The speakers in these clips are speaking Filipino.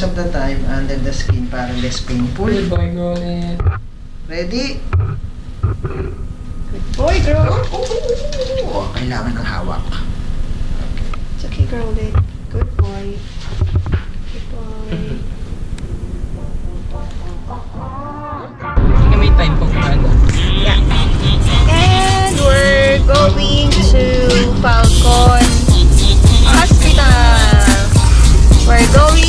most of the time under the skin para less painful. Good boy, Roland. Ready? Good boy, girl. Oh, kailangan ng hawak. It's okay, girl. Lit. Good boy. Good boy. Sige, may time pong ano. Yeah. And we're going to Falcon Hospital. We're going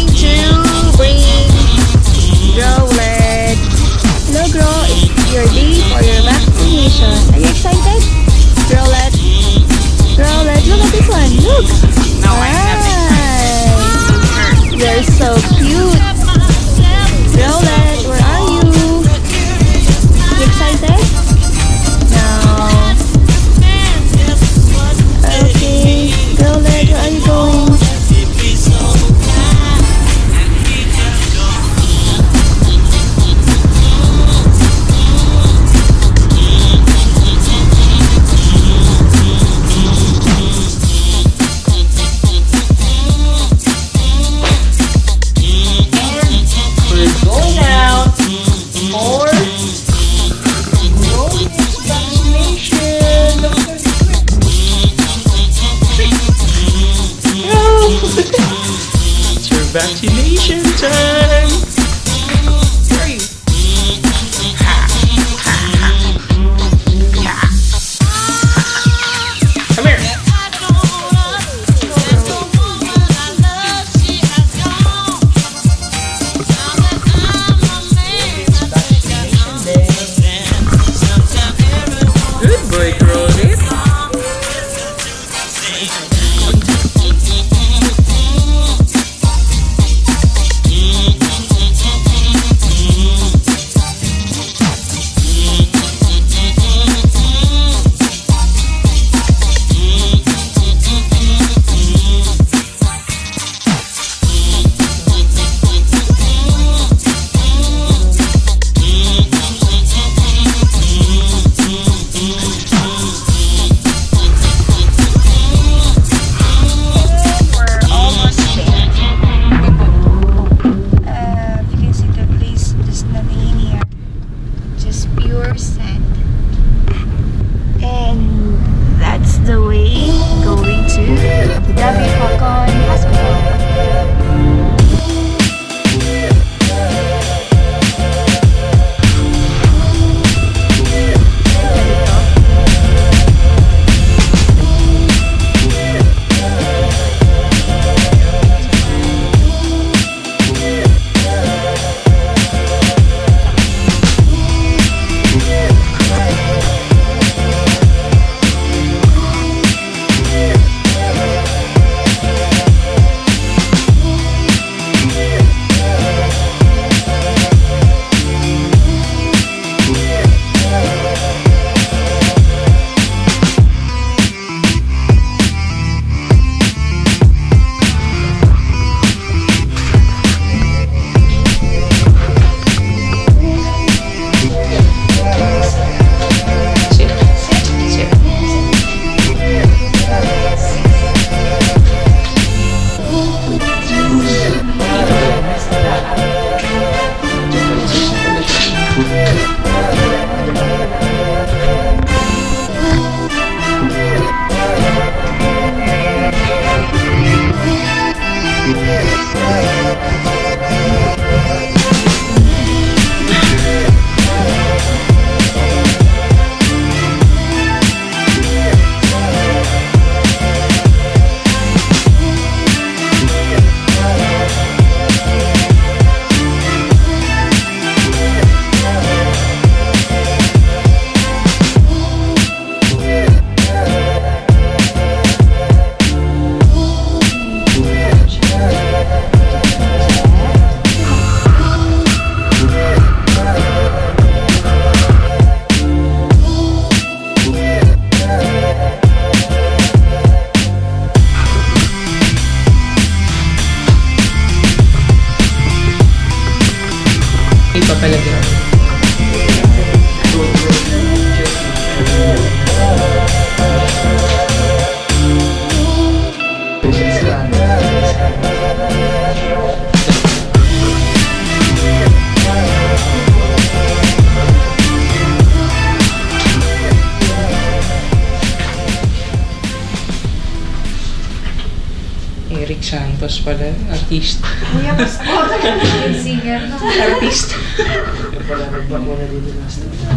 pala. Artist. Kuya, mas Yung singer? Artist.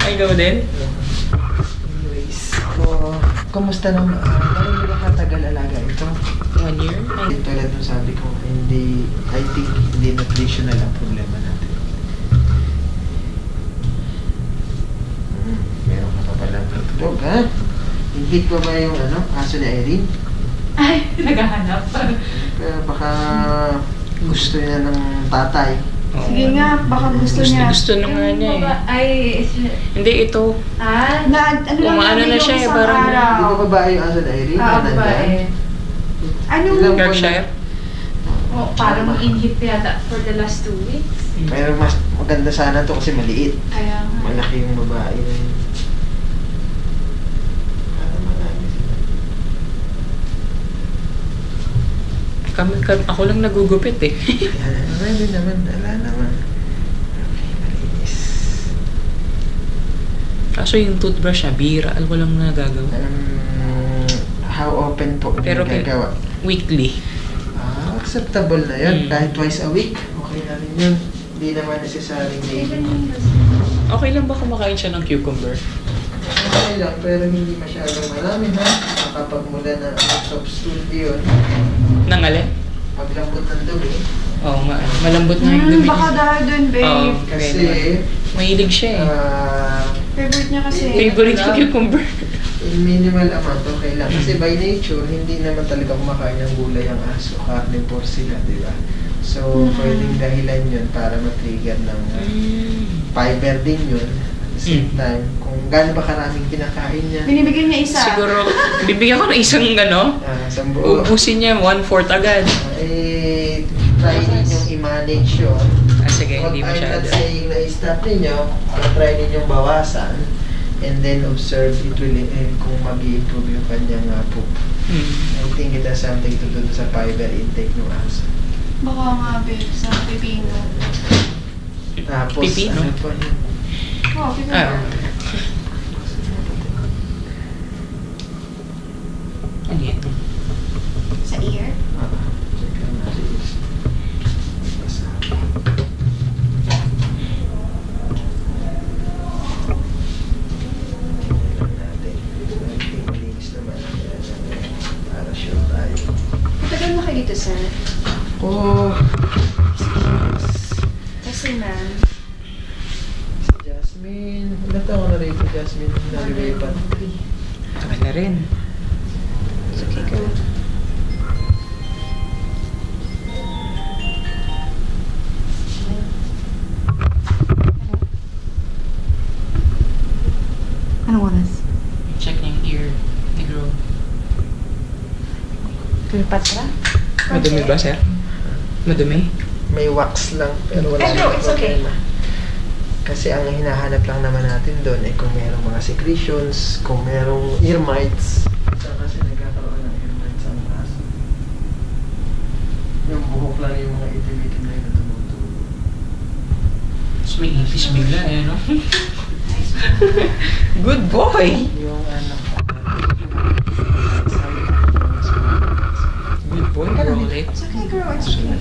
Ay, ikaw din? Anyways, so, kumusta naman? Uh, Parang hindi katagal alaga ito. One year? Tulad nung sabi ko, hindi, I think hindi nutritional ang problema natin. Meron ka pa palang itlog, ha? Hingit pa ba yung ano, aso ni Irene? Ay, naghahanap. Kaya baka gusto niya ng tatay. Sige nga, baka gusto Gusto, niya. gusto na nga niya eh. Ay, Hindi, ito. ah, Na, ano lang Umaano namin na yung siya eh, isang parang- araw. Di ba babae yung ni Irene? ah, Na babae. Ano? Ilang Yorkshire? Oh, parang inhip yata for the last two weeks. Pero mas maganda sana to kasi maliit. Kaya nga. Malaki yung babae na yun. Para marami sila. Kami, kami, ako lang nagugupit eh. Yan, Pwede naman, wala naman. Okay, malinis. Kaso yung toothbrush niya, bira. Alam ko lang nagagawa. Um, how often po Pero Pero kay- gagawa? Weekly. Ah, acceptable na yun. Mm. Kahit twice a week, okay na rin yun. Hindi naman necessary daily. Okay lang ba kumakain siya ng cucumber? Okay lang, pero hindi masyadong marami ha. Nakapagmula na out of stool yun. Nangalin? Paglambot ng dumi. Oo nga. eh. Malambot na yung Hmm, dumi. baka dahil dun, babe. Oo. Kasi, Mahilig siya eh. ah, Favorite niya kasi. Favorite yung cucumber. in minimal amount, okay lang. Kasi by nature, hindi naman talaga kumakain ng gulay ang aso. Carnivore sila, di ba? So, Mm. pwedeng dahilan yun para ma-trigger ng ah, Mm. fiber din yun. Same Mm. time, kung gaano ba karaming kinakain niya, Binibigyan niya isa. Siguro, bibigyan ko ng isang ano, ah, sa buo, ubusin niya one-fourth agad. ah, eh, try ninyong i-manage yun. Ah, sige, What hindi I'm masyado. not saying na i-stop ninyo, uh, try ninyong bawasan and then observe it will eh, kung mag improve yung kanyang uh, poop. Mm. I think it has something to do sa fiber intake ng aso. Baka nga, babe, sa pipino. Tapos, Pipino? ano pa yun? Oh, pipino. Ah. Ano yan? Sa ear. Matagal na kayo dito, sir. Oh, Kasi, ma'am. Jasmine. Ilan taon na rin si Jasmine na lumipat? Tagal na rin. Okay, go. Anong oras? Check na yung ear. Negro. Lupat ka? Madumi ba, sir? Madumi? May wax lang, pero wala Eh, no, it's okay. problema. Kasi ang hinahanap lang naman natin doon ay kung merong mga secretions, kung merong ear mites. Saan kasi nagkakaroon ng ear mites ang aso? Yung buhok lang yung mga itim-itim na yun na tumutulo. May ipis bigla eh, no? Good boy! Yung ano, Good boy, Rolex. It's okay, girl. It's okay.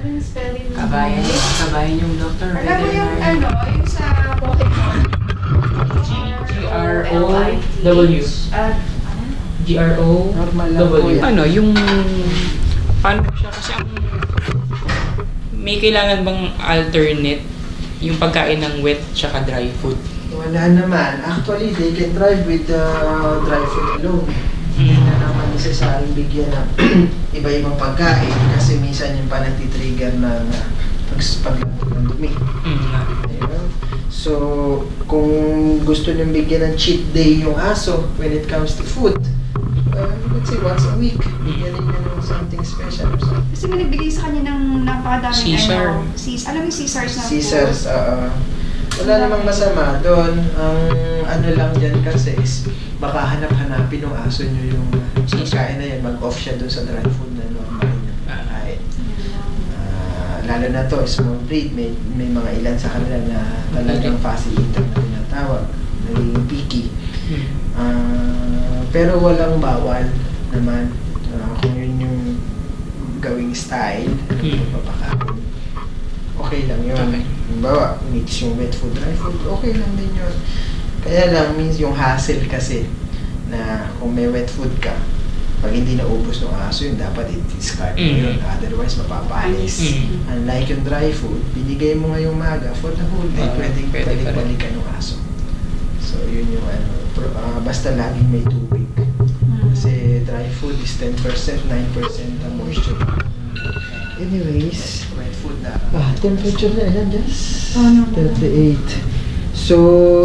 Anong spelling? Kabayan, kabayan yung doctor. Alam mo yung ano, yung sa Pokemon? G-R-O-W. G-R-O. Normal lang po W. yan. Ano, yung... Paano siya? Kasi ang... May kailangan bang alternate yung pagkain ng wet tsaka dry food? Wala naman. Actually, they can drive with the dry food alone. Hindi na naman necessary bigyan ng iba-ibang pagkain kasi minsan yung pa nagtitrigger ng uh, pags- paglambot ng dumi. Mm. Ayun. So, kung gusto nyo bigyan ng cheat day yung aso when it comes to food, uh, let's say once a week, bigyan ninyo ng something special. or something. kasi may nagbigay sa kanya ng napakadaming Caesar. ano. Cis, alam mo yung Caesars na Caesars, uh, wala namang masama doon. Ang ano lang dyan kasi is baka hanap-hanapin ng aso nyo yung uh, pagkain na yan. Mag-off siya doon sa dry food lalo na to, small breed, may, may mga ilan sa kanila na talagang fussy eater na tinatawag. Naging picky. Ah, pero walang bawal naman. Ah, kung yun yung gawing style, Hmm. papakain, okay lang yun. Okay. Halimbawa, mix yung wet food, dry food, okay lang din yun. Kaya lang, means yung hassle kasi na kung may wet food ka, pag hindi naubos ng aso yun, dapat i-discard mo Mm. yun. Otherwise, mapapalis. Mm. Unlike yung dry food, binigay mo ngayong maga, for the whole day, Ah, pwedeng pwede balik-balikan ng aso. So, yun yung ano, pro- ah, basta laging may tubig. Hmm. Kasi dry food is 10%, 9% ang moisture. Anyways, wet food na. Ah, temperature na ilan, Jess? Oh, no, no, no. 38. So,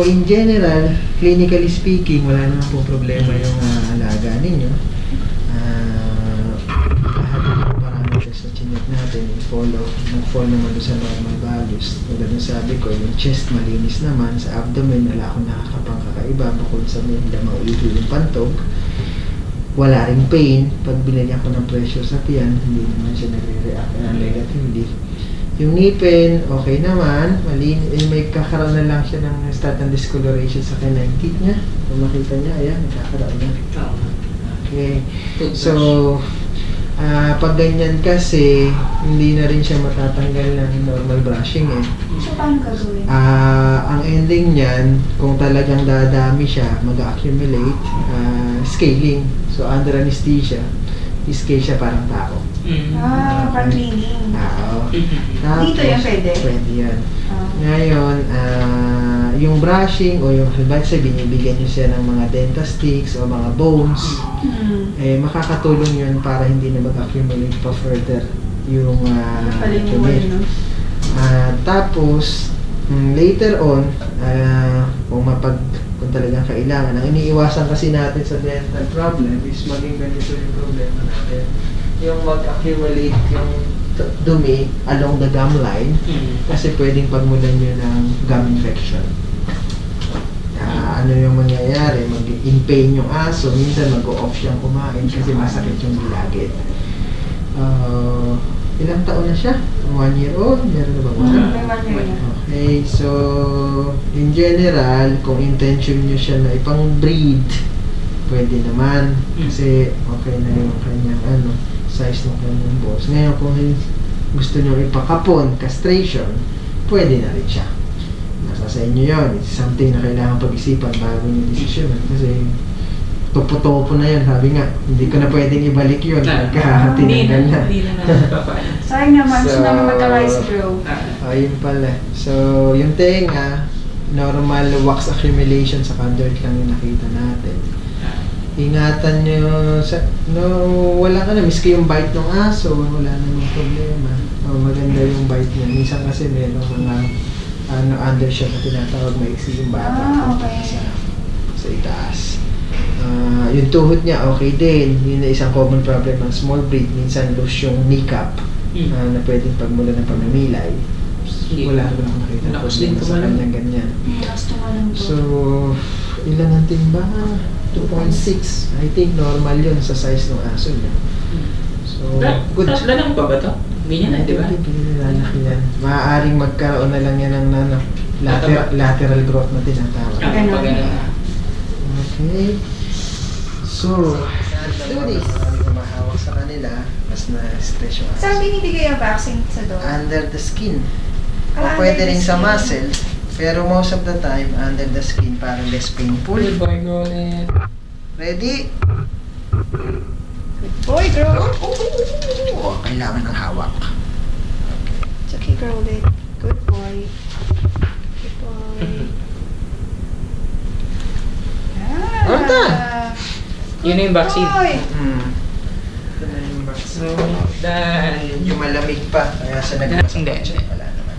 in general, clinically speaking, wala naman po problema yung ah, alaga ninyo. Follow, nag-fall naman sa normal values. Tulad ng sabi ko, yung chest malinis naman, sa abdomen, wala akong nakakapang kakaiba, bukod sa may lamang ulo yung pantog. Wala ring pain. Pag binigyan ko ng pressure sa tiyan, hindi naman siya nagre-react na negatively. Yung ngipin, okay naman. Malin eh, may kakaroon na lang siya ng start ng discoloration sa kanyang teeth niya. Kung makita niya, ayan, nagkakaroon na. Okay. So, ah pag ganyan kasi, hindi na rin siya matatanggal ng normal brushing eh. So, paano gagawin? Ah, ang ending niyan, kung talagang dadami siya, mag-accumulate, ah, scaling. So, under anesthesia, scale siya parang tao. Mm. Ah, parang cleaning. Tao. Mhm. Dito yan pwede? Pwede yan. Ah. Ngayon, yung brushing o yung halimbawa sa binibigyan niyo siya ng mga dentastix o mga bones, Hmm. eh makakatulong yun para hindi na mag-accumulate pa further yung uh, Napalimutan, no? Ah, tapos, mm, later on, ah, kung mapag kung talagang kailangan, ang iniiwasan kasi natin sa dental problem is maging ganito yung problema natin. Yung mag-accumulate yung dumi along the gum line Mm. kasi pwedeng pagmulan yun ng gum infection. Ano yung mangyayari? Mag-in pain yung aso, minsan mag-off siyang kumain kasi masakit yung gilagid. Ah, ilang taon na siya? One year old? Meron na ba one? May one year. Okay, so in general, kung intention nyo siya na ipang breed, pwede naman. Kasi okay na yung kanyang ano, size ng kanyang balls. Ngayon, kung gusto nyo ipakapon, castration, pwede na rin siya. Nasa sa inyo yun. It's something na kailangan pag-isipan bago nyo desisyon. Kasi topo-topo na yan. Sabi nga, hindi ko na pwedeng ibalik yun Ah, pagka Hindi tinanggal na. Hindi na. Sayang naman, gusto So- namin magka-rice grow. Ah. Ayun pala. So, yung tenga, normal wax accumulation sa conduit lang yung nakita natin. Ingatan nyo sa, no, wala ka na, miski yung bite ng aso, wala namang problema. O, maganda yung bite niya. Minsan kasi merong mga, ano, under siya na tinatawag maiksi yung bata. Ah, okay. Sa, sa itaas. Ah, yung tuhod niya, okay din. Yun na isang common problem ng small breed. Minsan loose yung kneecap Mm. ah, na pwedeng pagmula ng pamimilay. Wala ko lang nakita problema din sa tumalon. kanyang ganyan. Lang So, ilan ang timba? 2.6. I think normal yun sa size ng aso niya. So, Da- good. Tapos lalaki pa ba to? Hindi na, di ba? Lalaki yan. Maaaring magkaroon na lang yan ng nano, lateral, lateral growth na tinatawag. Ah, ganun. Okay. So, do this. Kumahawak sa kanila, mas na-stress yung aso. Saan binibigay ang vaccine sa dog? Under the skin. O Ah, pwede under rin sa muscle. Pero most of the time, under the skin para less painful. Good boy, Roland. Ready? Boy, girl. Oh, kailangan ng hawak. It's okay, girl. It. Good boy. Good boy. Ah. Anta! Yun na yung vaccine. Boy. Hmm. Ito na yung vaccine. So, done. Yung malamig pa, kaya sa Hindi, nagmasakit siya. hindi. Wala naman.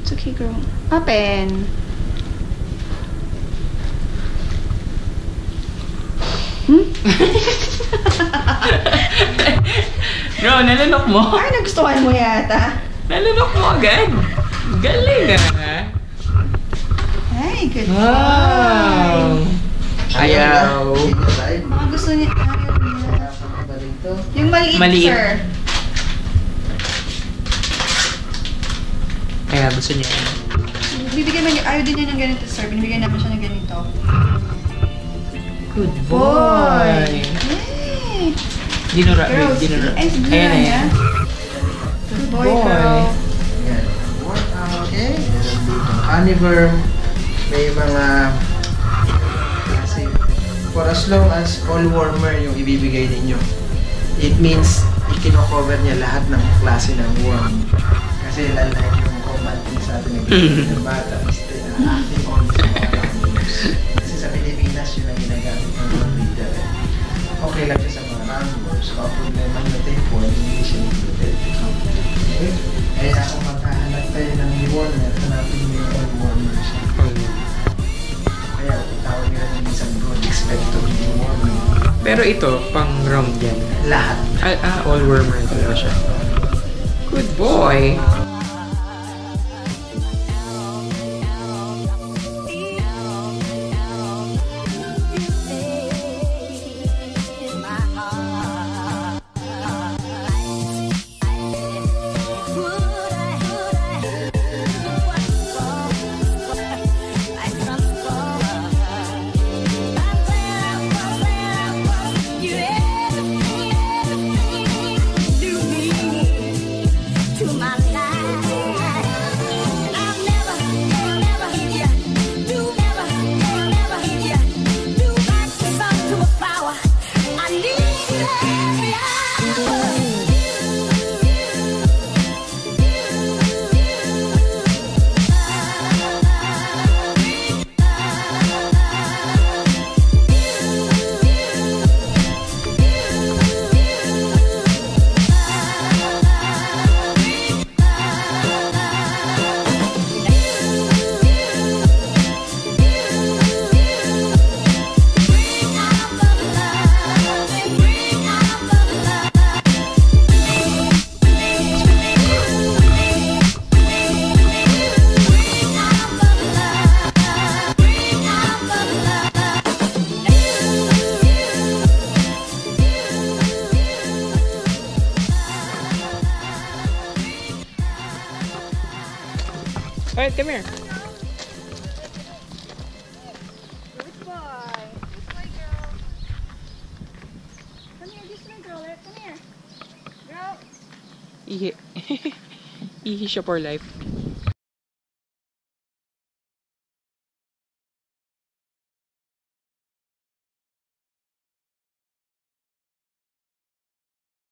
It's okay, girl. Open. Hmm? Bro, nalunok mo. Ay, nagustuhan mo yata. Nalunok mo agad. Galing ah. Ay, good Wow. boy. Ayaw. Side? Baka gusto niya. Ayaw niya. Yung maliit, Maliit. sir. Kaya gusto niya. Bibigyan man niya, ayaw din niya ng ganito, sir. Binibigyan naman siya ng ganito. Good Boy! Yay! Dinura, wait, dinura. ay, dinura Ayan, niya. ayan. Good boy, Boy. girl. Yan. Okay. Aniverm. May mga kasi for as long as all warmer yung ibibigay ninyo, it means ikino-cover niya lahat ng klase ng worm. Kasi lalaki yung combat sa atin ng bata is the uh, acting on. Kasi sa Pilipinas yun ang ginagamit ng mga eh. Okay lang problema nyo typhoid, hindi siya included. Okay? Kaya kung maghahanap tayo ng dewormer, hanapin mo yung all warmer siya. Kaya tawag nila ng isang broad spectrum dewormer. Pero ito, pang round yan. Lahat. Ah, ah all wormer talaga siya. Good boy! Alright, come here. Good boy. Good boy, girl. Come here, this way, girl. Come here. Girl. Ihi. Ihi siya for life.